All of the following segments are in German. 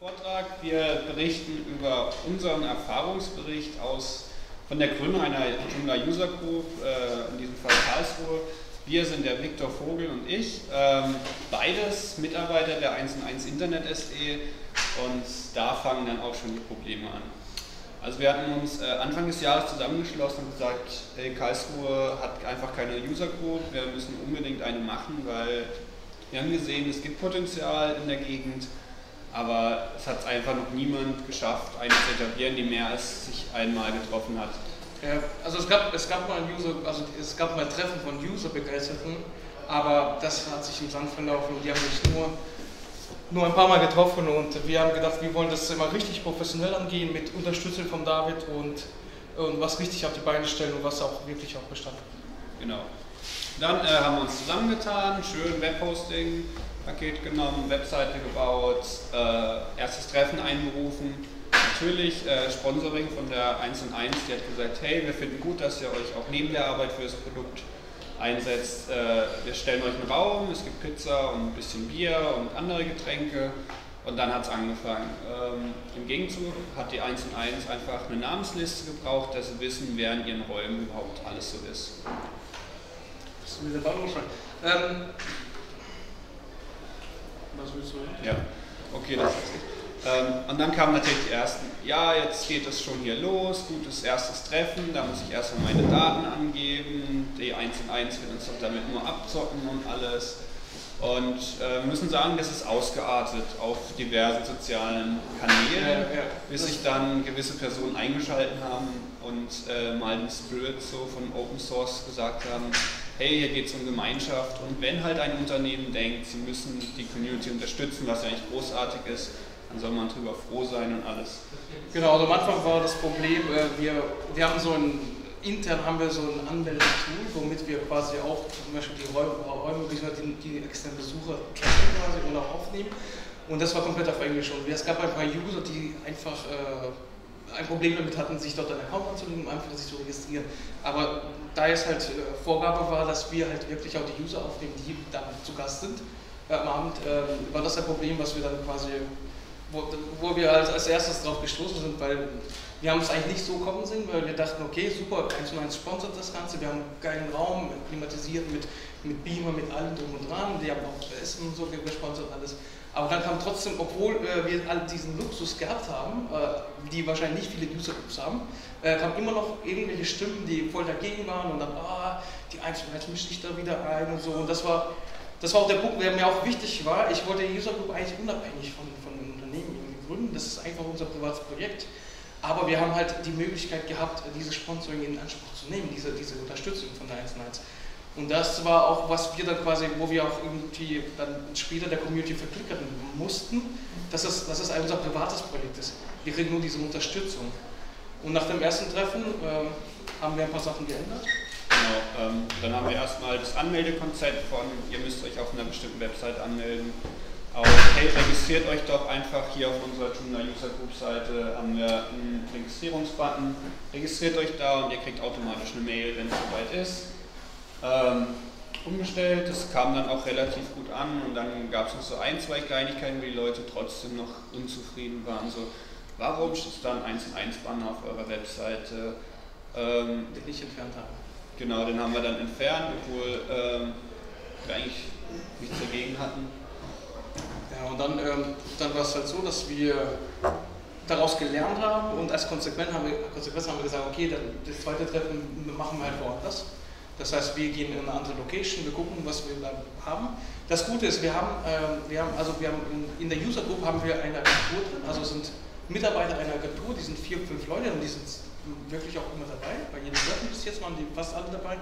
Vortrag. Wir berichten über unseren Erfahrungsbericht aus, von der Gründung einer Joomla User Group, äh, in diesem Fall Karlsruhe. Wir sind der Viktor Vogel und ich, ähm, beides Mitarbeiter der 1 1 Internet SE und da fangen dann auch schon die Probleme an. Also wir hatten uns äh, Anfang des Jahres zusammengeschlossen und gesagt, hey, Karlsruhe hat einfach keine User Group, wir müssen unbedingt eine machen, weil wir haben gesehen, es gibt Potenzial in der Gegend, aber es hat einfach noch niemand geschafft, eine zu etablieren, die mehr als sich einmal getroffen hat. Ja, also es gab, es gab mal User, also es gab mal Treffen von User-Begeisterten, aber das hat sich im Sand verlaufen und die haben sich nur, nur ein paar Mal getroffen und wir haben gedacht, wir wollen das immer richtig professionell angehen mit Unterstützung von David und, und was richtig auf die Beine stellen und was auch wirklich auch Bestand. Genau. Dann äh, haben wir uns zusammengetan, schön Webhosting, Paket genommen, Webseite gebaut, äh, erstes Treffen einberufen. Natürlich äh, Sponsoring von der 1 und 1, die hat gesagt, hey, wir finden gut, dass ihr euch auch neben der Arbeit für das Produkt einsetzt. Äh, wir stellen euch einen Raum, es gibt Pizza und ein bisschen Bier und andere Getränke. Und dann hat es angefangen. Ähm, Im Gegenzug hat die 1 und 1 einfach eine Namensliste gebraucht, dass sie wissen, wer in ihren Räumen überhaupt alles so ist. Das ist mit der Ballon ähm, was willst du? Ja, okay, das ist es. Ähm, und dann kamen natürlich die ersten, ja, jetzt geht es schon hier los, gutes erstes Treffen, da muss ich erstmal meine Daten angeben, die 1 und 1 wird uns doch damit nur abzocken und alles. Und äh, müssen sagen, das ist ausgeartet auf diversen sozialen Kanälen, ja, ja. bis sich dann gewisse Personen eingeschaltet haben und äh, mal den Spirit so von Open Source gesagt haben, hey, hier geht es um Gemeinschaft und wenn halt ein Unternehmen denkt, sie müssen die Community unterstützen, was ja eigentlich großartig ist, dann soll man darüber froh sein und alles. Genau, also am Anfang war das Problem, äh, wir, wir haben so ein, intern haben wir so ein Anmeldetool, womit wir quasi auch zum Beispiel die Räume, Räume die, die externen Besucher kennen quasi und auch aufnehmen. Und das war komplett auf Englisch. Und es gab ein paar User, die einfach äh, ein Problem damit hatten, sich dort einen Account anzulegen, um einfach sich zu registrieren. Aber da es halt äh, Vorgabe war, dass wir halt wirklich auch die User aufnehmen, die dann zu Gast sind äh, am Abend, äh, war das ein Problem, was wir dann quasi, wo, wo wir als, als erstes drauf gestoßen sind, weil wir haben es eigentlich nicht so kommen sehen, weil wir dachten, okay, super, 1 und 1 sponsert das Ganze, wir haben einen geilen Raum, klimatisiert mit, mit Beamer, mit allem drum und dran, die haben auch Essen und so gesponsert, alles. Aber dann kam trotzdem, obwohl äh, wir all diesen Luxus gehabt haben, äh, die wahrscheinlich nicht viele User-Groups haben, äh, kamen immer noch irgendwelche Stimmen, die voll dagegen waren und dann, ah, die Einzelheit mischt sich da wieder ein und so. Und das war, das war auch der Punkt, der mir auch wichtig war. Ich wollte die User Group eigentlich unabhängig von, von dem Unternehmen gründen. Das ist einfach unser privates Projekt. Aber wir haben halt die Möglichkeit gehabt, dieses Sponsoring in Anspruch zu nehmen, diese, diese Unterstützung von der 1 1. Und das war auch, was wir dann quasi, wo wir auch irgendwie dann später der Community verklickern mussten, dass es, dass es unser privates Projekt ist. Wir kriegen nur diese Unterstützung. Und nach dem ersten Treffen äh, haben wir ein paar Sachen geändert. Genau, ähm, dann haben wir erstmal das Anmeldekonzept von, ihr müsst euch auf einer bestimmten Website anmelden. Auch, hey, registriert euch doch einfach hier auf unserer Joomla User Group Seite, haben wir einen Registrierungsbutton. Registriert euch da und ihr kriegt automatisch eine Mail, wenn es soweit ist ähm, umgestellt. Das kam dann auch relativ gut an und dann gab es noch so ein, zwei Kleinigkeiten, wo die Leute trotzdem noch unzufrieden waren. So, warum ist dann 1 in 1 Banner auf eurer Webseite? Ähm, den nicht entfernt haben. Genau, den haben wir dann entfernt, obwohl ähm, wir eigentlich nichts dagegen hatten. Ja, und dann, ähm, dann war es halt so, dass wir daraus gelernt haben und als Konsequenz haben wir, Konsequenz haben wir gesagt, okay, dann das zweite Treffen machen wir halt woanders. Das heißt, wir gehen in eine andere Location, wir gucken, was wir da haben. Das Gute ist, wir haben, äh, wir haben, also wir haben in, in, der User Group haben wir eine Agentur drin, also sind Mitarbeiter einer Agentur, die sind vier, fünf Leute und die sind wirklich auch immer dabei. Bei jedem Treffen bis jetzt waren die fast alle dabei.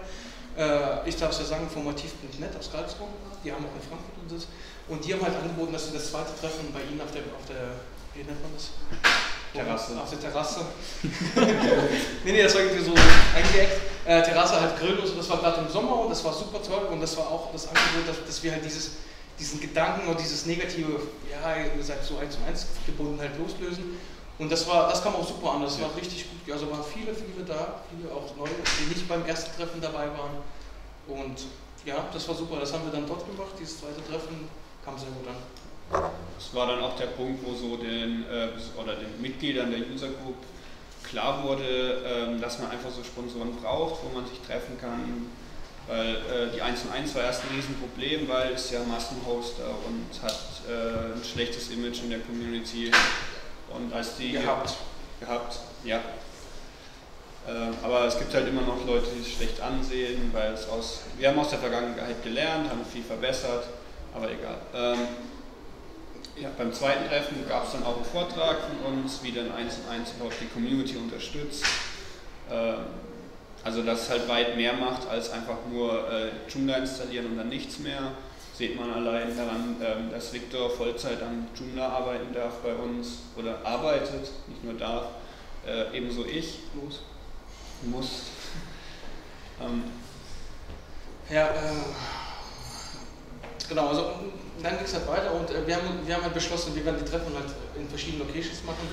Äh, ich darf es ja sagen, formativ.net aus Karlsruhe, die haben auch in Frankfurt und das. Und die haben halt angeboten, dass sie das zweite Treffen bei ihnen auf der, auf der wie nennt man das? Terrasse. Auf der Terrasse. nee, nee, das war irgendwie so eingeeckt. Äh, Terrasse halt Grill und so, das war gerade im Sommer und das war super toll und das war auch das Angebot, dass, dass wir halt dieses, diesen Gedanken und dieses negative, ja, ihr seid so eins zu eins gebunden halt loslösen. Und das war, das kam auch super an, das war richtig gut. Also waren viele, viele da, viele auch neue, die nicht beim ersten Treffen dabei waren. Und ja, das war super. Das haben wir dann dort gemacht, dieses zweite Treffen kam sehr gut an. das war dann auch der Punkt, wo so den, äh, oder den Mitgliedern der User Group klar wurde, ähm, dass man einfach so Sponsoren braucht, wo man sich treffen kann. Weil äh, die 1 und 1 war erst ein Riesenproblem, weil es ja Massenhoster und hat äh, ein schlechtes Image in der Community. Und als die Gehabt. gehabt, ja. Ähm, aber es gibt halt immer noch Leute, die es schlecht ansehen, weil es aus, wir haben aus der Vergangenheit gelernt, haben viel verbessert, aber egal. Ähm, ja, beim zweiten Treffen gab es dann auch einen Vortrag von uns, wie dann eins und eins überhaupt die Community unterstützt. Ähm, also dass es halt weit mehr macht, als einfach nur äh, Joomla installieren und dann nichts mehr. Sieht man allein daran, ähm, dass Victor Vollzeit an Joomla arbeiten darf bei uns oder arbeitet, nicht nur darf. Äh, ebenso ich. Los. Muss. ähm, Ja, äh, genau, also dann ging es halt weiter und äh, wir, haben, wir haben halt beschlossen, wir werden die Treffen halt in verschiedenen Locations machen.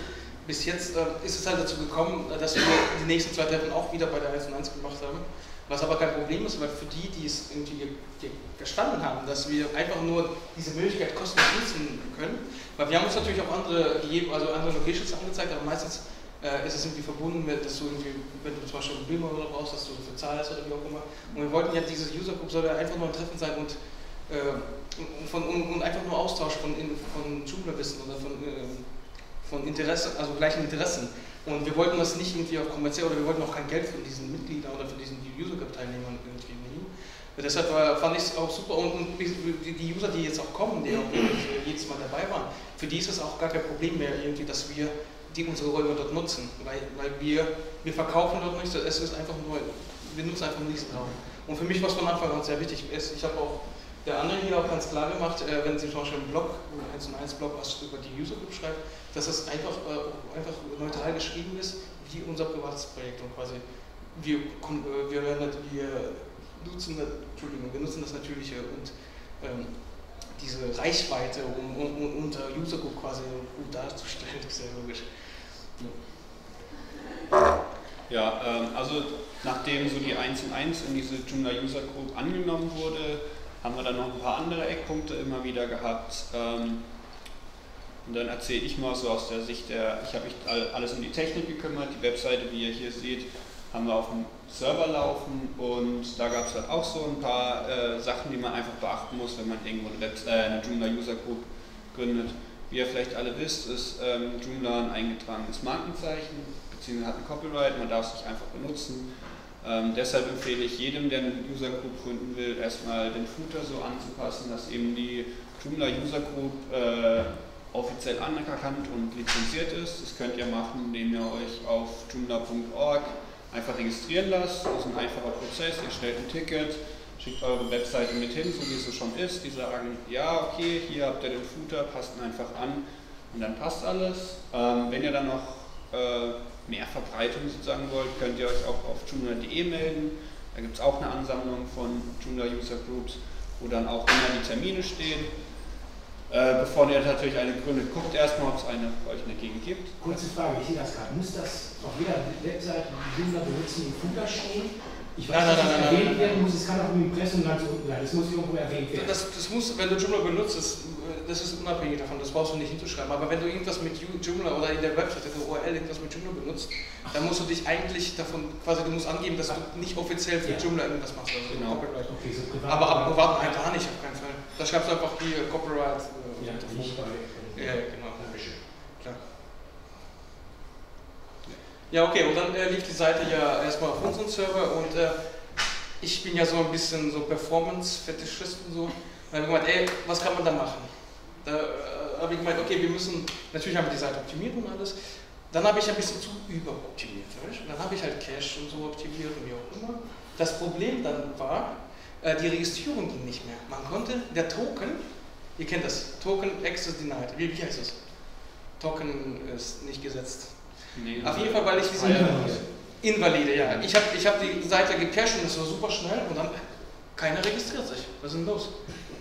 Bis jetzt äh, ist es halt dazu gekommen, äh, dass wir die nächsten zwei Treffen auch wieder bei der 1 und 1 gemacht haben. Was aber kein Problem ist, weil für die, die es irgendwie ge ge gestanden haben, dass wir einfach nur diese Möglichkeit kostenlos nutzen können, weil wir haben uns natürlich auch andere, also andere Locations angezeigt, aber meistens äh, ist es irgendwie verbunden mit, dass du irgendwie, wenn du zum Beispiel einen Beamer oder brauchst, dass du dafür zahlst oder wie auch immer. Und wir wollten ja, dieses User Group soll ja einfach nur ein Treffen sein und, äh, und, von, und, und einfach nur Austausch von, in- von Joomla-Wissen oder von, äh, von Interesse, also gleichen Interessen. Und wir wollten das nicht irgendwie auf kommerziell oder wir wollten auch kein Geld von diesen Mitgliedern oder von diesen User Group Teilnehmern irgendwie nehmen. Deshalb war, fand ich es auch super und, und die User, die jetzt auch kommen, die auch jedes Mal dabei waren, für die ist es auch gar kein Problem mehr irgendwie, dass wir die unsere Räume dort nutzen, weil, weil wir, wir verkaufen dort nichts, es ist einfach nur, wir nutzen einfach nur diesen Raum. Und für mich war es von Anfang an sehr wichtig, ich habe auch der andere hier auch ganz klar gemacht, äh, wenn Sie zum Beispiel im Blog, im 1 und 1 Blog was über die User Group schreibt, dass es einfach, äh, einfach neutral geschrieben ist, wie unser privates Projekt und quasi wir, äh, wir, wir nutzen, das- Entschuldigung, wir nutzen das Natürliche und ähm, diese Reichweite, um, um, um unser User Group quasi gut darzustellen, das ist ja logisch. Ja, ähm, also nachdem so die 1 und 1 in diese Joomla User Group angenommen wurde, haben wir dann noch ein paar andere Eckpunkte immer wieder gehabt. Ähm, und dann erzähle ich mal so aus der Sicht der, ich habe mich all- alles um die Technik gekümmert, die Webseite, wie ihr hier seht, haben wir auf dem Server laufen und da gab es halt auch so ein paar äh, Sachen, die man einfach beachten muss, wenn man irgendwo eine, äh, eine Joomla User Group gründet. Wie ihr vielleicht alle wisst, ist ähm, Joomla ein eingetragenes Markenzeichen, beziehungsweise hat ein Copyright, man darf es nicht einfach benutzen. Ähm, deshalb empfehle ich jedem, der eine User Group gründen will, erstmal den Footer so anzupassen, dass eben die Joomla User Group äh, offiziell anerkannt und lizenziert ist. Das könnt ihr machen, indem ihr euch auf joomla.org einfach registrieren lasst. Das ist ein einfacher Prozess. Ihr stellt ein Ticket, schickt eure Webseite mit hin, so wie es so schon ist. Die sagen, ja, okay, hier habt ihr den Footer, passt ihn einfach an und dann passt alles. Ähm, wenn ihr dann noch äh, mehr Verbreitung sozusagen wollt, könnt ihr euch auch auf joomla.de melden. Da gibt es auch eine Ansammlung von Joomla User Groups, wo dann auch immer die Termine stehen. Äh, bevor ihr natürlich eine gründet, guckt erstmal, ob es eine bei euch Gegend gibt. Kurze Frage, ich sehe das gerade. Muss das auf jeder Webseite, die Joomla benutzen, im Footer stehen? Ich weiß, Nein, dass nein, es nein, erwähnt nein, werden muss, es kann auch im Impressum ganz unten sein. Es muss irgendwo erwähnt werden. Das, das muss, wenn du Joomla benutzt, das, das ist unabhängig davon, das brauchst du nicht hinzuschreiben. Aber wenn du irgendwas mit Joomla oder in der Webseite, der URL irgendwas mit Joomla benutzt, dann musst du dich eigentlich davon, quasi du musst angeben, dass du nicht offiziell für Ja. Joomla irgendwas machst. Also Genau. Copyright. Okay, so. Aber ab privat nein, gar nicht, auf keinen Fall. Da schreibst du einfach hier Copyright. Äh, Ja, nicht bei. Ja, genau. Klar. Ja, okay, und dann äh, lief die Seite ja erstmal auf unserem Server und äh, ich bin ja so ein bisschen so Performance-Fetischist und so. Dann habe ich gemeint, ey, was kann man da machen? Da äh, habe ich gemeint, okay, wir müssen, natürlich haben wir die Seite optimiert und alles. Dann habe ich ein bisschen zu überoptimiert. weißt du? Dann habe ich halt Cache und so optimiert und wie auch immer. Das Problem dann war, äh, die Registrierung ging nicht mehr. Man konnte, der Token, ihr kennt das, Token Access Denied, wie, wie heißt das? Token ist nicht gesetzt. Nee, Auf jeden Fall, weil ich diese Invalide. Invalide, ja. Ich habe ich hab die Seite gecached und es war super schnell und dann keiner registriert sich. Was ist denn los?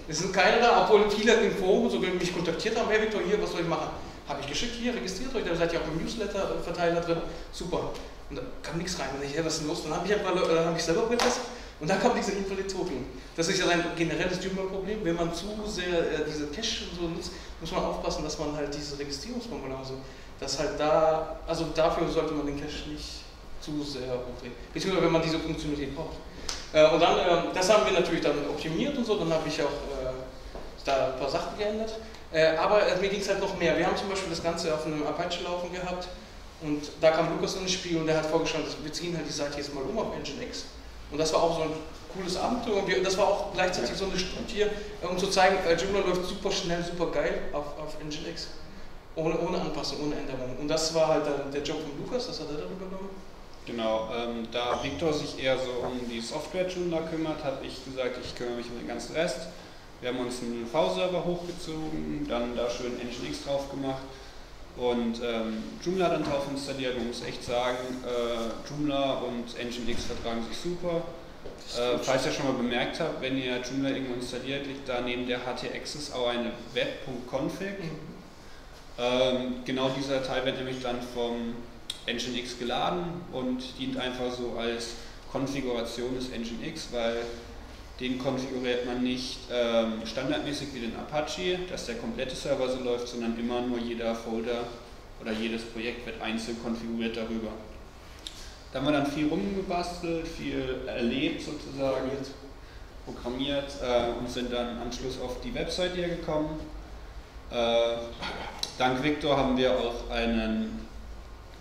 Es sind keine da, obwohl viele im Forum sogar mich kontaktiert haben, hey Victor, hier, was soll ich machen? Habe ich geschickt, hier, registriert euch, da seid ihr auch im Newsletter-Verteiler drin. Super. Und da kam nichts rein. Und ich, hey, was ist denn los? Dann habe ich, äh, hab ich selber getestet Und dann kommt diese Invalid-Token. Das ist ja ein generelles Joomla-Problem. Wenn man zu sehr äh, diese Cache so nutzt, muss man aufpassen, dass man halt diese Registrierungsformulare so, dass halt da, also dafür sollte man den Cache nicht zu sehr hochdrehen. Beziehungsweise wenn man diese Funktionalität braucht. Äh, und dann, äh, das haben wir natürlich dann optimiert und so, dann habe ich auch äh, da ein paar Sachen geändert. Äh, aber äh, mir ging es halt noch mehr. Wir haben zum Beispiel das Ganze auf einem Apache laufen gehabt und da kam Lukas ins Spiel und der hat vorgeschlagen, wir ziehen halt die Seite jetzt mal um auf Nginx. Und das war auch so ein cooles Abenteuer und wir, das war auch gleichzeitig so eine Studie, äh, um zu zeigen, äh, Joomla läuft super schnell, super geil auf, auf Nginx. Ohne, ohne Anpassung, ohne Änderung. Und das war halt dann der Job von Lukas, das hat er dann übernommen. Genau, ähm, da Victor sich eher so um die Software-Joomla kümmert, habe ich gesagt, ich kümmere mich um den ganzen Rest. Wir haben uns einen V-Server hochgezogen, dann da schön Nginx drauf gemacht und ähm, Joomla dann drauf installiert. Man muss echt sagen, äh, Joomla und Nginx vertragen sich super. Äh, falls ihr schon mal bemerkt habt, wenn ihr Joomla irgendwo installiert, liegt da neben der HT-Access auch eine web.config. Mhm. Ähm, genau dieser Teil wird nämlich dann vom Nginx geladen und dient einfach so als Konfiguration des Nginx, weil den konfiguriert man nicht ähm, standardmäßig wie den Apache, dass der komplette Server so läuft, sondern immer nur jeder Folder oder jedes Projekt wird einzeln konfiguriert darüber. Da haben wir dann viel rumgebastelt, viel erlebt sozusagen, programmiert äh, und sind dann am Schluss auf die Website hier gekommen. Äh, dank Victor haben wir auch einen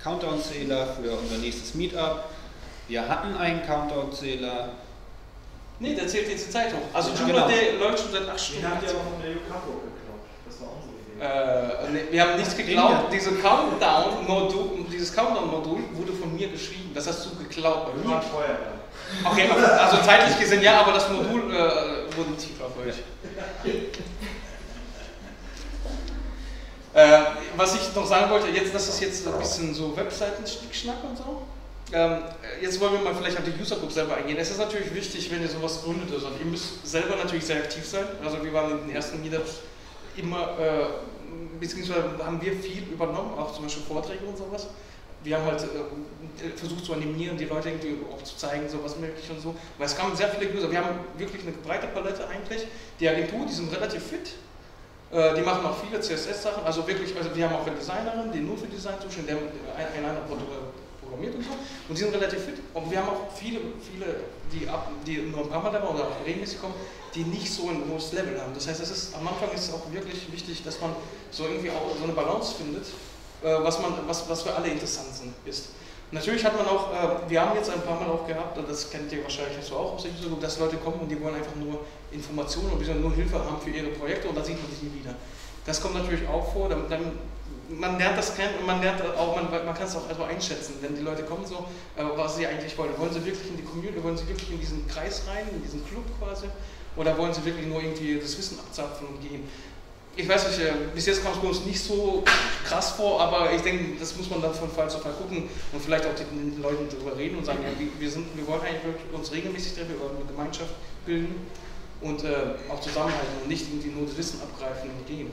Countdown-Zähler für unser nächstes Meetup. Wir hatten einen Countdown-Zähler, Nee, der zählt jetzt die Zeitung. Also ja, genau. der läuft schon seit acht Stunden. Den habt ihr aber von der Yukapo geklaut. Das war unsere Idee. Äh, nee, wir haben nichts geklaut. Diese Countdown-Modul, dieses Countdown-Modul wurde von mir geschrieben. Das hast du geklaut bei mir. vorher. Okay, also zeitlich gesehen ja, aber das Modul äh, wurde geklaut bei euch. Äh, was ich noch sagen wollte, jetzt, das ist jetzt ein bisschen so Webseiten-Schnickschnack und so. Ähm, jetzt wollen wir mal vielleicht auf die User Group selber eingehen. Es ist natürlich wichtig, wenn ihr sowas gründet, also ihr müsst selber natürlich sehr aktiv sein. Also wir waren in den ersten Meetups immer, äh, beziehungsweise haben wir viel übernommen, auch zum Beispiel Vorträge und sowas. Wir haben halt äh, versucht zu animieren, die Leute irgendwie auch zu zeigen, so was möglich und so. Weil es kamen sehr viele User. Wir haben wirklich eine breite Palette eigentlich. Die Agentur, die sind relativ fit. Äh, die machen auch viele CSS-Sachen. Also wirklich, also wir haben auch eine Designerin, die nur für Design zuständig, der in einer programmiert und so. Und die sind relativ fit. Und wir haben auch viele, viele, die, ab, die nur ein paar Mal da waren oder regelmäßig kommen, die nicht so ein hohes Level haben. Das heißt, es ist, am Anfang ist es auch wirklich wichtig, dass man so irgendwie auch so eine Balance findet, äh, was, man, was, was für alle interessant sind, ist. Natürlich hat man auch, äh, wir haben jetzt ein paar Mal auch gehabt, und das kennt ihr wahrscheinlich so auch aus User dass Leute kommen und die wollen einfach nur Informationen und nur Hilfe haben für ihre Projekte und da sieht man sich nie wieder. Das kommt natürlich auch vor, dann, dann man lernt das kennen und man lernt auch, man, man kann es auch also einschätzen, wenn die Leute kommen so, äh, was sie eigentlich wollen. Wollen sie wirklich in die Community, wollen sie wirklich in diesen Kreis rein, in diesen Club quasi, oder wollen sie wirklich nur irgendwie das Wissen abzapfen und gehen? Ich weiß nicht, äh, bis jetzt kam es bei uns nicht so krass vor, aber ich denke, das muss man dann von Fall zu Fall gucken und vielleicht auch den Leuten darüber reden und sagen, ja, wir, sind, wir wollen eigentlich uns regelmäßig treffen, wir wollen eine Gemeinschaft bilden und äh, auch zusammenhalten und nicht irgendwie nur das Wissen abgreifen und gehen.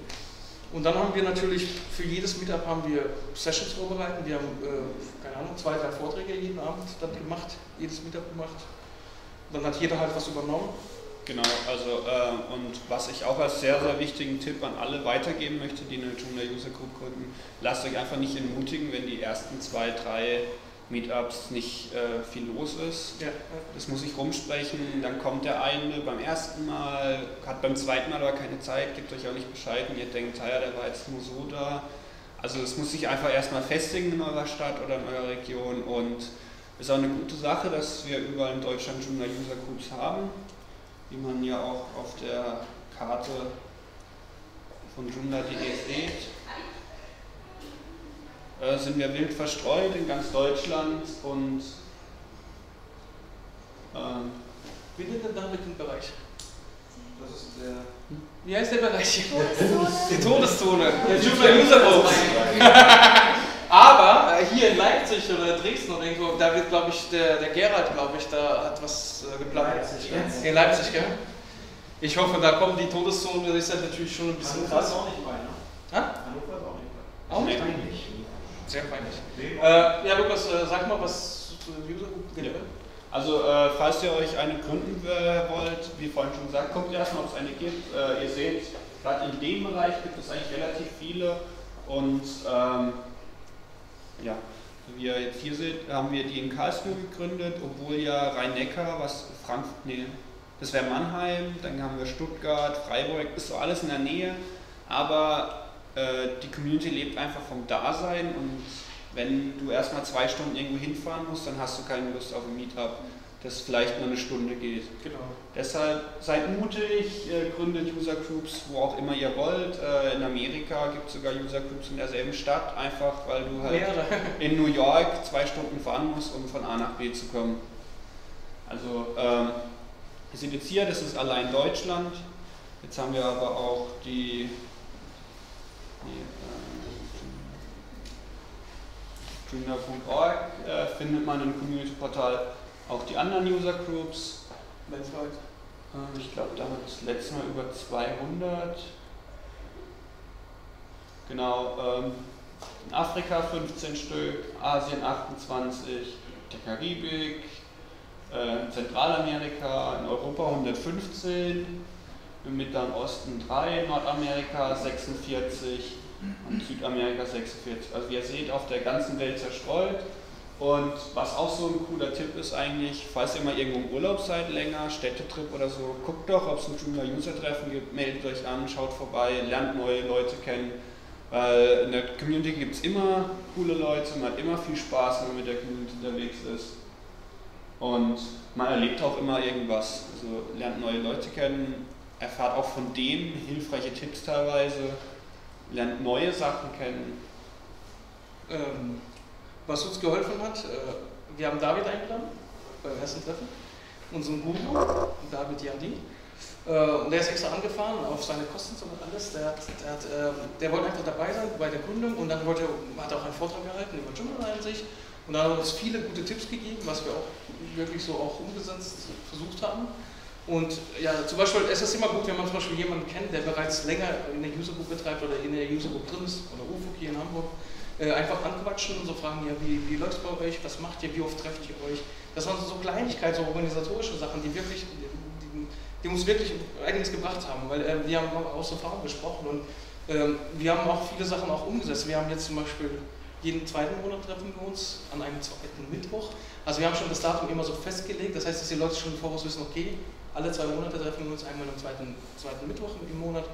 Und dann haben wir natürlich für jedes Meetup haben wir Sessions vorbereitet. Wir haben, äh, keine Ahnung, zwei, drei Vorträge jeden Abend dann gemacht, jedes Meetup gemacht. Dann hat jeder halt was übernommen. Genau, also äh, und was ich auch als sehr, sehr wichtigen Tipp an alle weitergeben möchte, die eine Joomla User Group gründen, lasst euch einfach nicht entmutigen, wenn die ersten zwei, drei Meetups nicht äh, viel los ist. Ja. Das muss ich rumsprechen. Dann kommt der eine beim ersten Mal, hat beim zweiten Mal aber keine Zeit, gibt euch auch nicht Bescheid und ihr denkt, ja, der war jetzt nur so da. Also es muss sich einfach erstmal festigen in eurer Stadt oder in eurer Region und es ist auch eine gute Sache, dass wir überall in Deutschland Joomla User Groups haben, wie man ja auch auf der Karte von Joomla.de seht äh, sind wir wild verstreut in ganz Deutschland und ähm, wie nennt der Nachrichtenbereich? Das ist der. Wie heißt der Bereich? Die Todeszone. Der Joomla User. Aber äh, hier in Leipzig oder Dresden oder irgendwo, da wird, glaube ich, der, der Gerald, glaube ich, da hat was äh, geplant. Leipzig, in Leipzig, gell? Ich hoffe, da kommt die Todeszone, das ist halt natürlich schon ein bisschen Hannover krass. ist auch nicht bei, ne? Ha? Hannover ist auch nicht bei. Auch nicht? Eigentlich. Sehr peinlich. Äh, ja, Lukas, äh, sag mal was generell. Also äh, falls ihr euch eine gründen wollt, wie vorhin schon gesagt, guckt erstmal, ob es eine gibt. Äh, ihr seht, gerade in dem Bereich gibt es eigentlich relativ viele und ähm, ja, wie ihr jetzt hier seht, haben wir die in Karlsruhe gegründet, obwohl ja Rhein-Neckar, was Frankfurt, nee, das wäre Mannheim, dann haben wir Stuttgart, Freiburg, ist so alles in der Nähe, aber äh, die Community lebt einfach vom Dasein und wenn du erstmal zwei Stunden irgendwo hinfahren musst, dann hast du keine Lust auf ein Meetup, das vielleicht nur eine Stunde geht. Genau. Deshalb seid mutig, äh, gründet User Groups, wo auch immer ihr wollt. Äh, in Amerika gibt es sogar User Groups in derselben Stadt, einfach weil du halt Mehrere. in New York zwei Stunden fahren musst, um von A nach B zu kommen. Also ähm, wir sind jetzt hier, das ist allein Deutschland. Jetzt haben wir aber auch die, die Dreamer.org äh, findet man im Community-Portal auch die anderen User Groups. Weltweit. Äh, ich glaube, da hat das letzte Mal über 200. Genau, ähm, in Afrika 15 Stück, Asien 28, der Karibik, äh, Zentralamerika, in Europa 115, im Mittleren Osten 3, Nordamerika 46, und Südamerika 46. Also wie ihr seht, auf der ganzen Welt zerstreut. Und was auch so ein cooler Tipp ist eigentlich, falls ihr mal irgendwo im Urlaub seid, länger, Städtetrip oder so, guckt doch, ob es ein Junior User Treffen gibt, meldet euch an, schaut vorbei, lernt neue Leute kennen. Weil in der Community gibt es immer coole Leute, man hat immer viel Spaß, wenn man mit der Community unterwegs ist. Und man erlebt auch immer irgendwas. Also lernt neue Leute kennen, erfahrt auch von denen hilfreiche Tipps teilweise lernt neue Sachen kennen. Ähm, was uns geholfen hat, äh, wir haben David eingeladen beim ersten Treffen, unseren Guru, David Yandi. Äh, und der ist extra angefahren auf seine Kosten und alles. Der, hat, der, hat, äh, der wollte einfach dabei sein bei der Gründung und dann wollte, hat er auch einen Vortrag gehalten über Journal an sich. Und dann hat er uns viele gute Tipps gegeben, was wir auch wirklich so auch umgesetzt versucht haben. Und ja, zum Beispiel, es ist immer gut, wenn man zum Beispiel jemanden kennt, der bereits länger in der User Group betreibt oder in der User Group drin ist, oder UFOG hier in Hamburg, äh, einfach anquatschen und so fragen, ja, wie, wie läuft es bei euch, was macht ihr, wie oft trefft ihr euch? Das waren so Kleinigkeiten, so organisatorische Sachen, die wirklich, die, die uns wirklich einiges gebracht haben, weil äh, wir haben aus Erfahrung gesprochen und äh, wir haben auch viele Sachen auch umgesetzt. Wir haben jetzt zum Beispiel jeden zweiten Monat treffen wir uns an einem zweiten Mittwoch. Also wir haben schon das Datum immer so festgelegt, das heißt, dass die Leute schon Voraus wissen, okay, alle zwei Monate treffen wir uns einmal am zweiten, zweiten Mittwoch im Monat.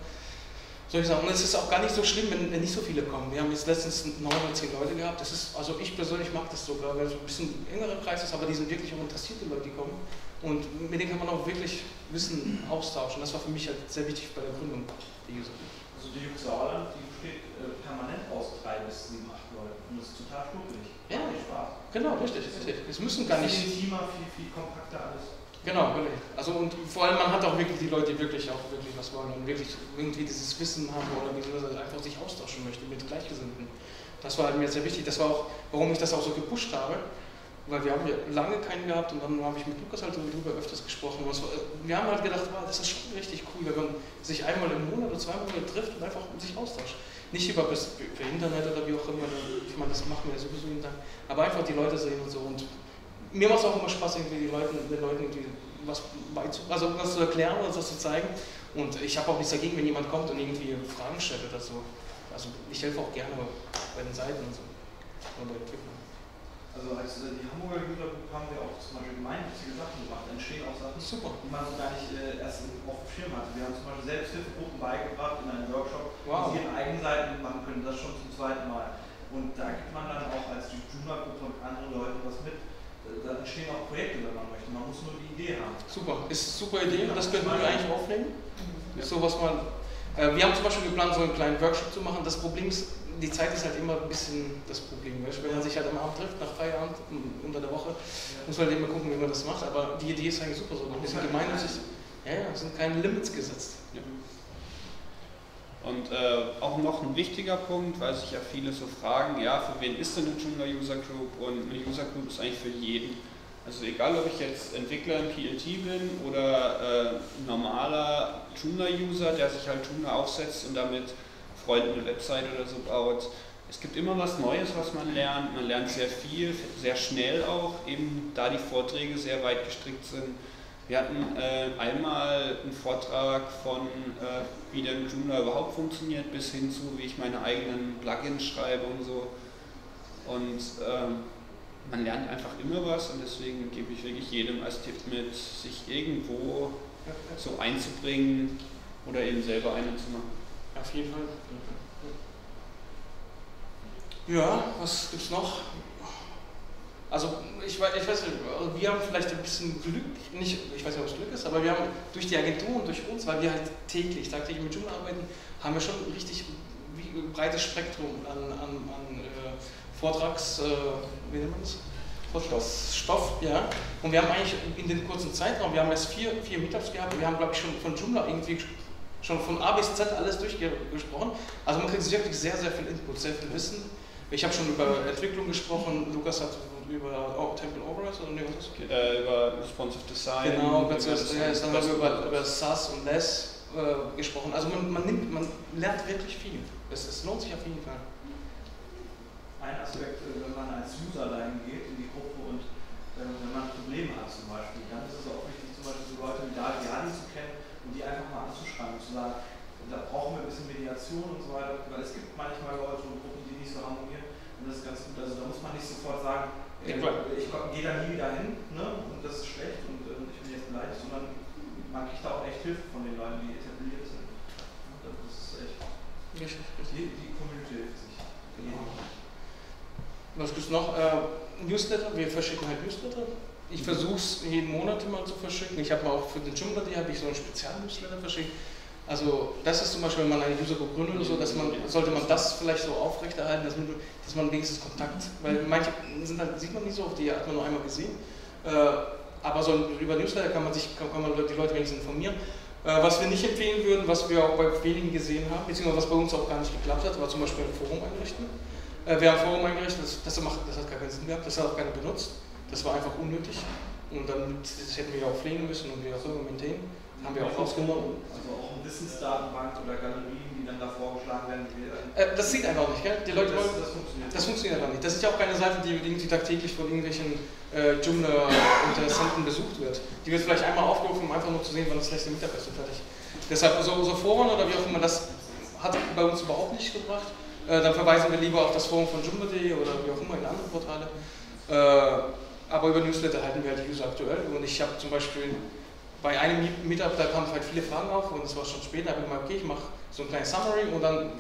Soll ich sagen, und es ist auch gar nicht so schlimm, wenn, wenn nicht so viele kommen. Wir haben jetzt letztens neun oder zehn Leute gehabt. Das ist, also ich persönlich mag das sogar, weil es ein bisschen engerer Kreis ist, aber die sind wirklich auch interessierte Leute, die kommen. Und mit denen kann man auch wirklich Wissen austauschen. Das war für mich halt sehr wichtig bei der Gründung der User. Also die Jux Sauerland, die besteht äh, permanent aus drei bis sieben, acht Leuten. Und das ist total schnuckelig. Ja, Spaß. Genau, richtig, richtig. Es müssen gar nicht. Viel intimer, viel, viel kompakter alles. Genau. Also und vor allem man hat auch wirklich die Leute, die wirklich auch wirklich was wollen und wirklich irgendwie dieses Wissen haben oder beziehungsweise einfach sich austauschen möchte mit Gleichgesinnten. Das war mir sehr wichtig. Das war auch, warum ich das auch so gepusht habe, weil wir haben ja lange keinen gehabt und dann habe ich mit Lukas halt darüber öfters gesprochen. War, wir haben halt gedacht, wow, das ist schon richtig cool, wenn man sich einmal im Monat oder zwei Monate trifft und einfach sich austauscht. Nicht über das Internet oder wie auch immer, ich meine, das machen wir ja sowieso jeden Tag, aber einfach die Leute sehen und so und mir macht es auch immer Spaß, irgendwie die Leuten, den Leuten irgendwie was, beizu also was zu erklären oder was zu zeigen. Und ich habe auch nichts dagegen, wenn jemand kommt und irgendwie Fragen stellt oder so. Also ich helfe auch gerne bei den Seiten und so. Oder bei Entwicklung. Also als die Hamburger Group haben wir auch zum Beispiel gemeinnützige Sachen gemacht, entstehen auch Sachen, Super. die man so gar nicht äh, erst auf dem Schirm hatte. Wir haben zum Beispiel Selbsthilfegruppen beigebracht in einem Workshop, wow. die ihre eigenen Seiten machen können, das schon zum zweiten Mal. Und da gibt man dann auch als die Junior-Gruppe und anderen Leuten was mit da entstehen auch Projekte, wenn man möchte. Man muss nur die Idee haben. Super, ist eine super Idee, das könnten wir eigentlich aufnehmen. Ja. So was man, äh, wir haben zum Beispiel geplant, so einen kleinen Workshop zu machen. Das Problem ist, die Zeit ist halt immer ein bisschen das Problem. Weißt? Wenn man sich halt am Abend trifft, nach Feierabend, unter der Woche, ja. muss man halt immer gucken, wie man das macht. Aber die Idee ist eigentlich super, so ein bisschen gemeinnützig. Ja, ja, es sind keine Limits gesetzt. Ja. Und äh, auch noch ein wichtiger Punkt, weil sich ja viele so fragen, ja, für wen ist denn eine Joomla User Group? Und eine User Group ist eigentlich für jeden. Also egal, ob ich jetzt Entwickler im PLT bin oder äh, normaler Joomla-User, der sich halt Joomla aufsetzt und damit Freunden eine Website oder so baut, es gibt immer was Neues, was man lernt. Man lernt sehr viel, sehr schnell auch, eben da die Vorträge sehr weit gestrickt sind. Wir hatten äh, einmal einen Vortrag von, äh, wie der Joomla überhaupt funktioniert, bis hin zu, wie ich meine eigenen Plugins schreibe und so. Und ähm, man lernt einfach immer was und deswegen gebe ich wirklich jedem als Tipp mit, sich irgendwo so einzubringen oder eben selber eine zu machen. Auf jeden Fall. Ja, was gibt's noch? Also ich, ich weiß nicht, also wir haben vielleicht ein bisschen Glück, nicht, ich weiß nicht, ob es Glück ist, aber wir haben durch die Agentur und durch uns, weil wir halt täglich, tagtäglich mit Joomla arbeiten, haben wir schon ein richtig breites Spektrum an, an, an äh, Vortrags, äh, wie nennt man das? Vortragsstoff, ja. Und wir haben eigentlich in den kurzen Zeitraum, wir haben erst vier, vier Meetups gehabt wir haben, glaube ich, schon von Joomla irgendwie schon von A bis Z alles durchgesprochen. Also man kriegt wirklich sehr, sehr viel Input, sehr viel Wissen. Ich habe schon über Entwicklung gesprochen, Lukas hat über oh, Temple Override oder nee, was ist äh, Über Responsive Design. Genau, über, ja, dann haben wir über, über SAS und LESS äh, gesprochen. Also man, man, nimmt, man lernt wirklich viel. Es, es lohnt sich auf jeden Fall ein Aspekt, äh, wenn man als User dahin geht in die Gruppe und äh, wenn man Probleme hat zum Beispiel, dann ist es auch wichtig, zum Beispiel so Leute wie Dali zu kennen und die einfach mal anzuschreiben und zu sagen, da brauchen wir ein bisschen Mediation und so weiter, weil es gibt manchmal Leute und Gruppen, die so harmonieren und das ist ganz gut. Also da muss man nicht sofort sagen, äh, ich gehe da nie wieder hin ne, und das ist schlecht und äh, ich bin jetzt beleidigt, sondern man kriegt da auch echt Hilfe von den Leuten, die etabliert sind. Das ist echt. Die, die Community hilft sich. Genau. Was gibt es noch? Äh, Newsletter, wir verschicken halt Newsletter. Ich versuche es jeden Monat mal zu verschicken. Ich habe mal auch für den Joomla.de habe ich so einen Spezial-Newsletter verschickt. Also das ist zum Beispiel, wenn man eine User-Group gründet oder so, dass man, sollte man das vielleicht so aufrechterhalten, dass man, dass man wenigstens Kontakt, weil manche sind halt, sieht man nicht so oft, die hat man nur einmal gesehen. Äh, aber so über Newsletter kann man sich, kann, man die Leute wenigstens informieren. Äh, was wir nicht empfehlen würden, was wir auch bei wenigen gesehen haben, beziehungsweise was bei uns auch gar nicht geklappt hat, war zum Beispiel ein Forum einrichten. Äh, wir haben ein Forum eingerichtet, das, das, macht, das hat gar keinen Sinn gehabt, das hat auch keiner benutzt. Das war einfach unnötig. Und dann das hätten wir auch pflegen müssen und wir auch immer maintainen. Haben wir auch rausgenommen. Also auch eine Wissensdatenbank oder Galerien, die dann da vorgeschlagen werden. Äh, das sieht einfach nicht, gell? Die Leute das, das, funktioniert. das funktioniert einfach nicht. Das ist ja auch keine Seite, die irgendwie tagtäglich von irgendwelchen äh, Joomla-Interessenten besucht wird. Die wird vielleicht einmal aufgerufen, um einfach nur zu sehen, wann das nächste Mittag ist und fertig. Deshalb so, so Foren oder wie auch immer, das hat bei uns überhaupt nicht gebracht. Äh, dann verweisen wir lieber auf das Forum von Joomla.de oder wie auch immer in andere Portale. Äh, aber über Newsletter halten wir halt die User aktuell. Und ich habe zum Beispiel bei einem Meetup, da kamen halt viele Fragen auf und es war schon spät, da habe ich gesagt, okay, ich mache so ein kleines Summary und dann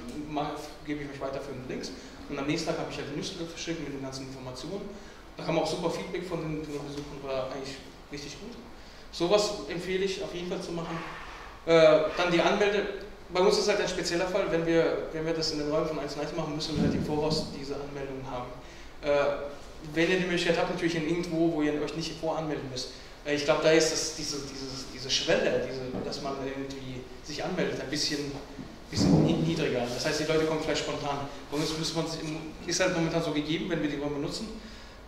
gebe ich mich weiter für den Links. Und am nächsten Tag habe ich halt Newsletter verschickt mit den ganzen Informationen. Da kam auch super Feedback von den, von den Besuchern, war eigentlich richtig gut. Sowas empfehle ich auf jeden Fall zu machen. Äh, dann die Anmelde, bei uns ist halt ein spezieller Fall, wenn wir, wenn wir das in den Räumen von 1 1 machen, müssen wir halt im Voraus diese Anmeldung haben. Äh, wenn ihr die Möglichkeit habt, natürlich in irgendwo, wo ihr euch nicht voranmelden müsst. Ich glaube, da ist das, diese, diese, diese Schwelle, diese, dass man irgendwie sich anmeldet, ein bisschen, bisschen niedriger. Das heißt, die Leute kommen vielleicht spontan. Bei uns muss man, ist halt momentan so gegeben, wenn wir die Räume nutzen.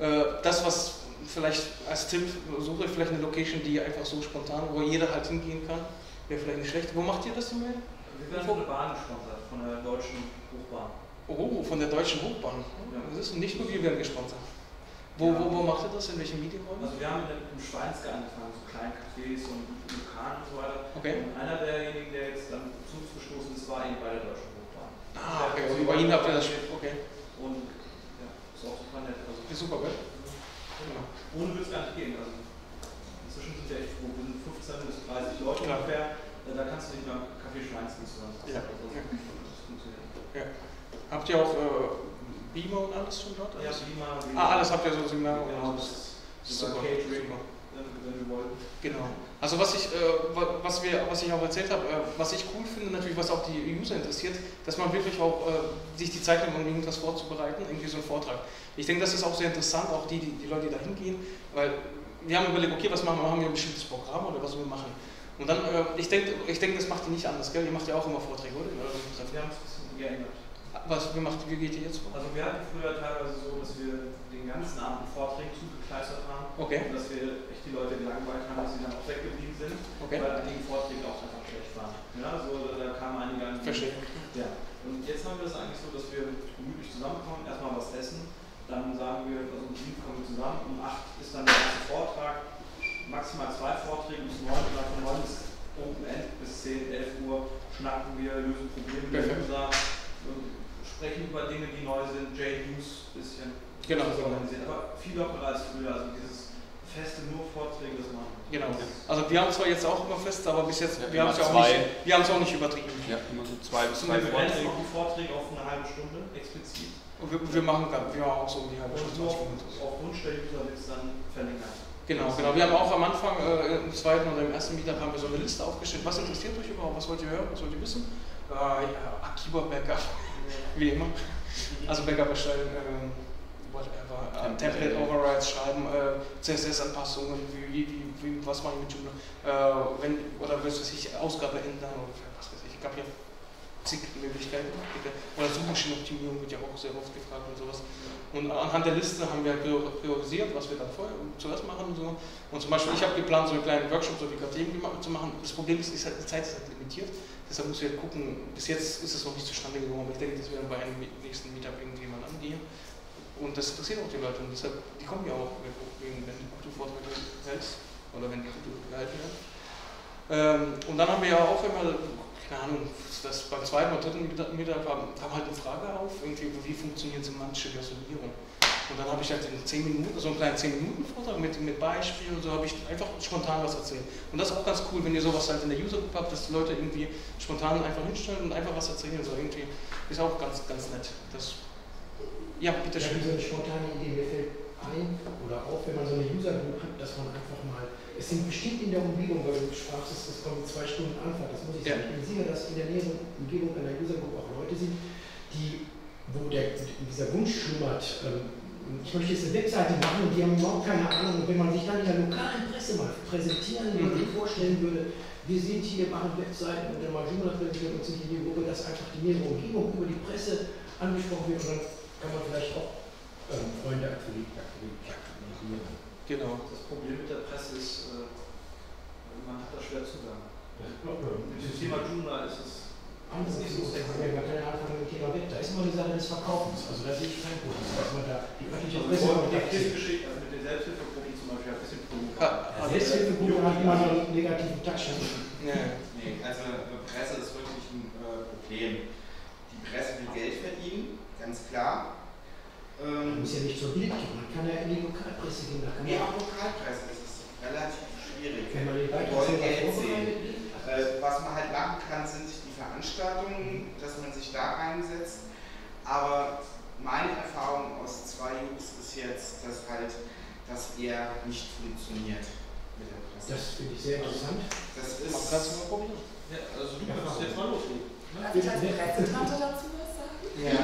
Äh, das, was vielleicht als Tipp, suche ich vielleicht eine Location, die einfach so spontan, wo jeder halt hingehen kann, wäre vielleicht nicht schlecht. Wo macht ihr das denn? Wir werden von der Bahn gesponsert, von der Deutschen Hochbahn. Oh, von der Deutschen Hochbahn. Ja. Das ist nicht nur wir werden gesponsert. Wo, ja. wo, wo macht ihr das? In welchen Medienräumen? Also wir haben im Schweinske angefangen, so kleine Cafés und Lokalen und so weiter. Okay. Und einer derjenigen, der jetzt dann zu uns gestoßen ist, war eben bei der Deutschen Hochbahn. Ah, okay. Und bei Ihnen habt ihr das Okay. Und ja, ist auch super nett. Also, ist super, gell? Genau. Ohne wird es gar nicht gehen. Also, inzwischen sind wir echt froh. Wir sind 15 bis 30 Leute Klar. ungefähr. Da kannst du nicht mehr Kaffee nicht so. Ja. ja. Habt ihr auch äh, Beamer und alles schon dort? Ja, Beamer. Ah, alles habt ihr so Seminare genau, das ist super. Catering, wenn wir wollen. Genau. Also was ich, äh, was, wir, was ich auch erzählt habe, äh, was ich cool finde, natürlich, was auch die User interessiert, dass man wirklich auch äh, sich die Zeit nimmt, um irgendwas vorzubereiten, irgendwie so einen Vortrag. Ich denke, das ist auch sehr interessant, auch die, die, die Leute, die da hingehen, weil wir haben überlegt, okay, was machen wir? Haben wir ein bestimmtes Programm oder was sollen wir machen? Und dann, äh, ich denke, ich denk, das macht ihr nicht anders, gell? Ihr macht ja auch immer Vorträge, oder? Wir haben es ein bisschen geändert. Was, wie, macht, wie geht ihr jetzt vor? Also wir hatten früher teilweise so, dass wir den ganzen Abend Vorträgen zugekleistert haben. Okay. Und dass wir echt die Leute gelangweilt haben, dass sie dann auch weggeblieben sind, Okay. weil die Vorträge auch einfach schlecht waren. Ja, so da kamen einige an. die- Verstehe. Ja. Und jetzt haben wir das eigentlich so, dass wir gemütlich zusammenkommen, erstmal was essen, dann sagen wir, also um sieben kommen wir zusammen, um acht ist dann der erste Vortrag, maximal zwei Vorträge bis neun und dann von neun bis Open End bis 10, 11 Uhr schnacken wir, lösen Probleme der Perfekt. Sprechen über Dinge, die neu sind, J-News ein bisschen Genau. organisiert, aber viel lockerer als früher, also dieses feste nur Vorträge, das machen. Genau. Also wir haben zwar jetzt auch immer fest, aber bis jetzt, Ja, wir haben es ja auch zwei. nicht, wir haben es auch nicht übertrieben. Ja, immer so zwei bis drei Begrenzen Vorträge. auch die Vorträge auf eine halbe Stunde explizit. Und wir, wir machen gar- wir haben auch so die halbe Und Stunde. nur 20 Minuten. auf Wunsch der User wird es dann verlängert. Genau, genau. Wir haben auch am Anfang, äh, im zweiten oder im ersten Meetup haben wir so eine Liste aufgestellt. Was interessiert euch überhaupt? Was wollt ihr hören? Was wollt ihr wissen? Äh, ja, Akiba Backup, wie immer. Also Backup erstellen, äh, whatever. Äh, Template Overrides schreiben, äh, CSS-Anpassungen, wie, wie, wie, was mache ich mit Joomla? Äh, wenn, oder was weiß ich, Ausgabe ändern oder was weiß ich. Ich habe ja zig Möglichkeiten. Oder Suchmaschinenoptimierung wird ja auch sehr oft gefragt und sowas. Und anhand der Liste haben wir prior- priorisiert, was wir dann vorher zuerst machen. So. Und zum Beispiel, ich habe geplant, so einen kleinen Workshop so wie gerade eben zu machen. Das Problem ist, die Zeit ist halt limitiert. Deshalb muss ich halt gucken, bis jetzt ist es noch nicht zustande gekommen. Ich denke, das werden wir bei einem nächsten Meetup irgendjemand angehen. Und das interessiert auch die Leute. Und deshalb, die kommen ja auch, wenn du gute Vorträge hältst oder wenn die gute gehalten werden. Ähm, und dann haben wir ja auch immer, keine Ahnung, das beim zweiten oder dritten Meetup kam halt eine Frage auf, irgendwie, wie funktioniert semantische Versionierung? Und dann habe ich halt in 10 Minuten, so einen kleinen 10 Minuten Vortrag mit, mit Beispielen und so, habe ich einfach spontan was erzählt. Und das ist auch ganz cool, wenn ihr sowas halt in der User-Group habt, dass die Leute irgendwie spontan einfach hinstellen und einfach was erzählen. So irgendwie ist auch ganz, ganz nett. Das, ja, bitte Ja, schön. wie so eine spontane Idee, mir fällt ein oder auf, wenn man so eine User-Group hat, dass man einfach mal, es sind bestimmt in der Umgebung, weil du sprachst, es kommen zwei Stunden Anfahrt, das muss ich Ja. sagen. Ich bin sicher, dass in der näheren Umgebung einer User-Group auch Leute sind, die, wo der, dieser Wunsch schlummert, ähm, ich möchte jetzt eine Webseite machen und die haben überhaupt keine Ahnung. Und wenn man sich dann in der lokalen Presse mal präsentieren würde, Mhm. vorstellen würde, wir sind hier, machen Webseiten und dann mal Joomla präsentieren und sind in die Gruppe, dass einfach die nähere Umgebung über die Presse angesprochen wird und dann kann man vielleicht auch ähm, Freunde akquirieren. Genau. Das Problem mit der Presse ist, äh, man hat da schwer Zugang. Ja. Mit dem Thema Joomla ist es Andere nicht so sexy. haben ja gar keine Ahnung von dem Thema Web. Da ist immer eine Sache des Verkaufens. Also da sehe ich kein Problem, dass man da die öffentliche Also Presse mit der kontaktiert. Hilfsgeschichte, also mit den Selbsthilfegruppen zum Beispiel, ein bisschen provokativ. Ah, Selbsthilfegruppe hat immer so einen negativen Touch. ne? Ja. Nee, also äh, Presse ist wirklich ein äh, Problem. Die Presse will Geld verdienen, ganz klar. Man Ähm, muss ja nicht zur Bild gehen, man kann ja in die Lokalpresse gehen. Da kann nee, man, auch Lokalpresse, das ist relativ schwierig. wenn man Die Geld sehen. Äh, was man halt machen kann, sind die Veranstaltungen, dass man sich da reinsetzt. Aber meine Erfahrung aus zwei Jungs ist jetzt, dass halt das eher nicht funktioniert mit der Presse. Das finde ich sehr interessant. Das Kannst du ist mal probieren? Ja, also du kannst jetzt mal loslegen. Darf ich als Pressetante dazu was sagen? Ja,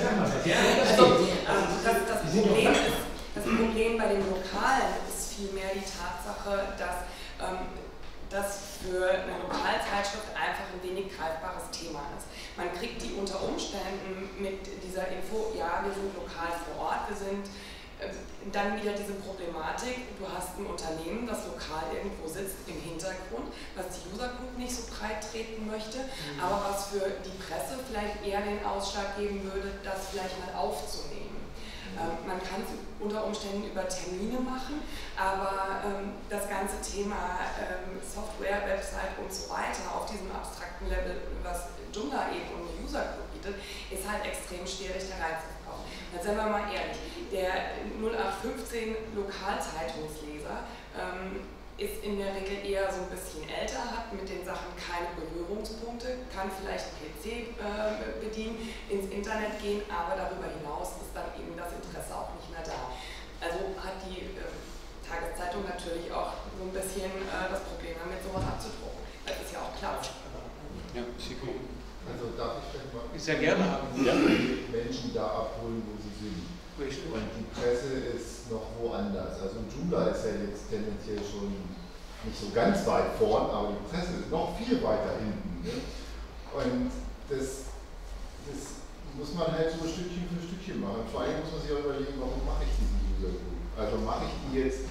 sag mal was. Also, also das, das, Problem ist, das Problem bei den Lokalen ist vielmehr die Tatsache, dass ähm, das für eine Lokalzeitschrift einfach ein wenig greifbares Thema ist. Man kriegt die unter Umständen mit dieser Info, ja, wir sind lokal vor Ort, wir sind äh, dann wieder diese Problematik, du hast ein Unternehmen, das lokal irgendwo sitzt im Hintergrund, was die User Group nicht so breit treten möchte, aber was für die Presse vielleicht eher den Ausschlag geben würde, das vielleicht mal aufzunehmen. Ähm, man kann es unter Umständen über Termine machen, aber ähm, das ganze Thema ähm, Software, Website und so weiter auf diesem abstrakten Level, was Joomla eben und User Group bietet, ist halt extrem schwierig da reinzukommen. Jetzt sind wir mal ehrlich, der 0815 Lokalzeitungsleser ist in der Regel eher so ein bisschen älter, hat mit den Sachen keine Berührungspunkte, kann vielleicht PC äh, bedienen, ins Internet gehen, aber darüber hinaus ist dann Interesse auch nicht mehr da. Also hat die äh, Tageszeitung natürlich auch so ein bisschen äh, das Problem damit, sowas abzudrucken. Das ist ja auch klar. Ja, Chico. Also darf ich vielleicht mal Sehr gerne haben. die Menschen da abholen, wo sie sind. Richtig. Und die Presse ist noch woanders. Also Joomla ist ja jetzt tendenziell schon nicht so ganz weit vorn, aber die Presse ist noch viel weiter hinten. Ne? Und das muss man halt so Stückchen für Stückchen machen. Vor allem muss man sich auch überlegen, warum mache ich diesen User Group? Also mache ich die jetzt,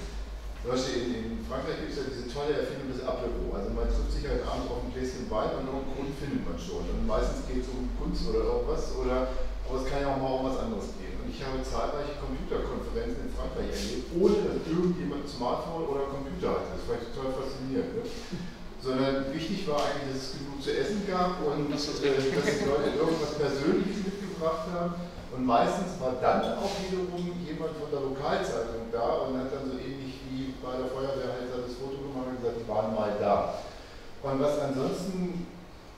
zum Beispiel in, in Frankreich gibt es ja diese tolle Erfindung des Apero. Also man trifft sich halt abends auf ein Gläschen Wein und einen Grund findet man schon. Und meistens geht es um Kunst oder irgendwas, oder, aber es kann ja auch mal um was anderes gehen. Und ich habe zahlreiche Computerkonferenzen in Frankreich erlebt, ohne dass irgendjemand Smartphone oder Computer hat. Das ist vielleicht total faszinierend. Ne? Sondern wichtig war eigentlich, dass es genug zu essen gab und äh, dass die Leute irgendwas Persönliches mitgebracht haben. Und meistens war dann auch wiederum jemand von der Lokalzeitung da und hat dann so ähnlich wie bei der Feuerwehr halt das Foto gemacht und gesagt, die waren mal da. Und was ansonsten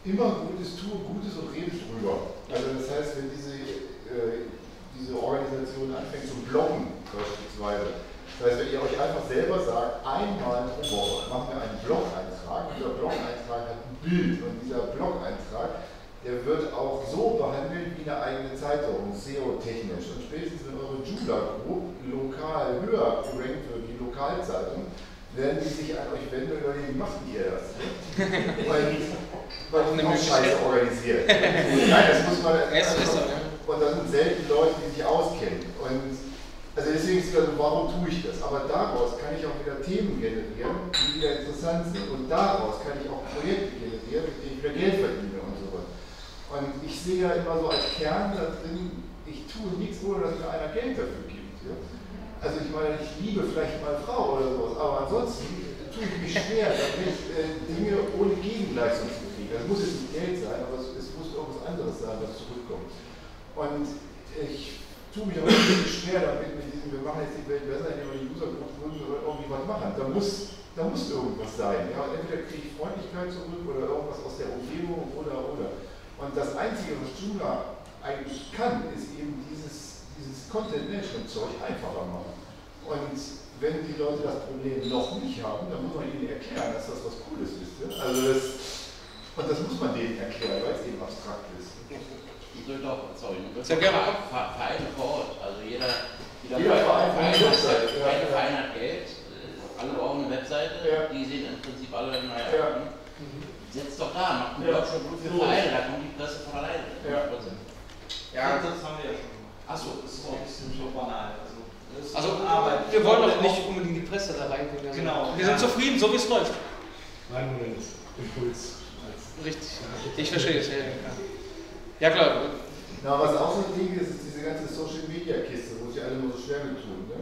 immer Gutes tue, Gutes und redet drüber. Also das heißt, wenn diese, äh, diese Organisation anfängt zu bloggen beispielsweise, das heißt, wenn ihr euch einfach selber sagt, einmal pro Woche machen wir einen Blog-Eintrag, dieser Blog-Eintrag hat ein Bild und dieser Blog-Eintrag, der wird auch so behandelt wie eine eigene Zeitung, SEO-technisch. Und spätestens wenn eure Joomla Group lokal höher gerankt wird, die Lokalzeitung, werden die sich an euch wenden und überlegen, wie macht ihr das? weil, weil eine auch Scheiße organisiert. Nein, das muss man. Also, und das sind selten Leute, die sich auskennen. Und also deswegen ist es also, warum tue ich das? Aber daraus kann ich auch wieder Themen generieren, die wieder interessant sind. Und daraus kann ich auch Projekte generieren, mit denen ich wieder Geld verdiene so. Und ich sehe ja immer so als Kern da drin, ich tue nichts, ohne dass mir einer Geld dafür gibt. Ja? Also ich meine, ich liebe vielleicht meine Frau oder sowas, aber ansonsten tue ich mich schwer, damit äh, Dinge ohne Gegenleistung zu kriegen. Das muss jetzt nicht Geld sein, aber es, es muss irgendwas anderes sein, was zurückkommt. Und ich tue mich auch wirklich schwer damit, mit diesem, wir machen jetzt die Welt besser, indem wir die Usergruppen oder irgendwie was machen. Da muss, da muss irgendwas sein. Ja? Entweder kriege ich Freundlichkeit zurück oder irgendwas aus der Umgebung oder oder. Und das Einzige, was Joomla eigentlich kann, ist eben dieses, dieses Content-Management-Zeug einfacher machen. Und wenn die Leute das Problem noch nicht haben, dann muss man ihnen erklären, dass das was Cooles ist. Ja? Also das, und das muss man denen erklären, weil es eben abstrakt ist. Doch, sorry, Sehr gerne. Vereine vor Ort. Also jeder, jeder, jeder Verein, Verein, hat, Webseite, ja, ja. Verein hat Geld, alle brauchen eine Webseite, ja. die sehen im Prinzip alle, naja, ja. Setzt doch da, macht einen Workshop nur für Vereine, da kommt die Presse von alleine. Ja, ja das haben wir ja schon gemacht. Achso, das ist auch ein bisschen so banal. Also also wir wollen doch nicht unbedingt die Presse da reinbringen. Also genau. Wir sind zufrieden, so wie es läuft. Nein, Moment. Impuls. Richtig. Ich verstehe es. Ja, ja klar. Na, was auch so ein Ding ist, ist diese ganze Social Media Kiste, wo sich alle immer so schwer mit tun. Ne?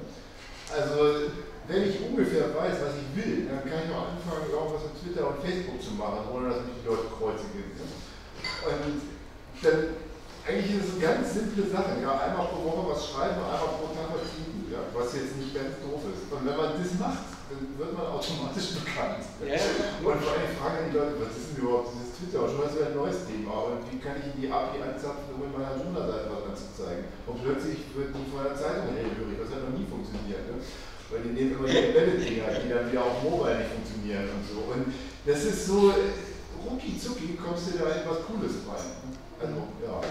Also, wenn ich ungefähr weiß, was ich will, dann kann ich auch anfangen, irgendwas auf Twitter und Facebook zu machen, ohne dass mich die Leute kreuzigen. Ne? Und dann, eigentlich ist es eine ganz simple Sache. Ja, einmal pro Woche was schreiben und einmal pro Tag was tweeten, ja? was jetzt nicht ganz doof ist. Und wenn man das macht, dann wird man automatisch bekannt. Ja. Und vor allem fragen die Leute, was ist denn überhaupt dieses Twitter? Und schon ist wieder ein neues Thema. Und wie kann ich in die API anzapfen, um in meiner Joomla-Seite was anzuzeigen? Und plötzlich wird die von der Zeitung hellhörig. Das hat noch nie funktioniert. Ne? Weil die nehmen immer die Embedded-Dinger, die dann wieder auf Mobile nicht funktionieren und so. Und das ist so, rucki zucki kommst du da in was Cooles rein. Also, ja.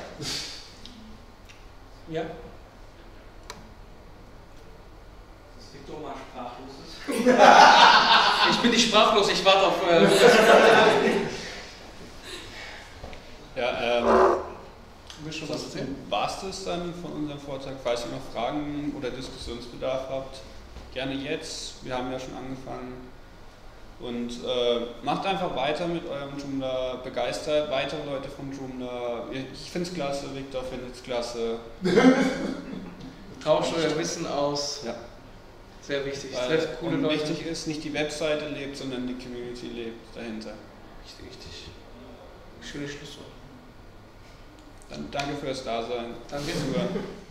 Ja. Dass Victor mal sprachlos ist. ich bin nicht sprachlos, ich warte auf. Äh, ja, ähm. Was war es das dann von unserem Vortrag? Falls ihr noch Fragen oder Diskussionsbedarf habt, gerne jetzt. Wir haben ja schon angefangen. Und äh, macht einfach weiter mit eurem Joomla, begeistert weitere Leute von Joomla. Ich finde es klasse, Victor findet es klasse. Tauscht euer Wissen aus. Ja. Sehr wichtig. Weil, Trefft coole und Leute. wichtig ist, nicht die Webseite lebt, sondern die Community lebt dahinter. Richtig, richtig. Schönes Schlusswort. Dann danke fürs Dasein. Danke.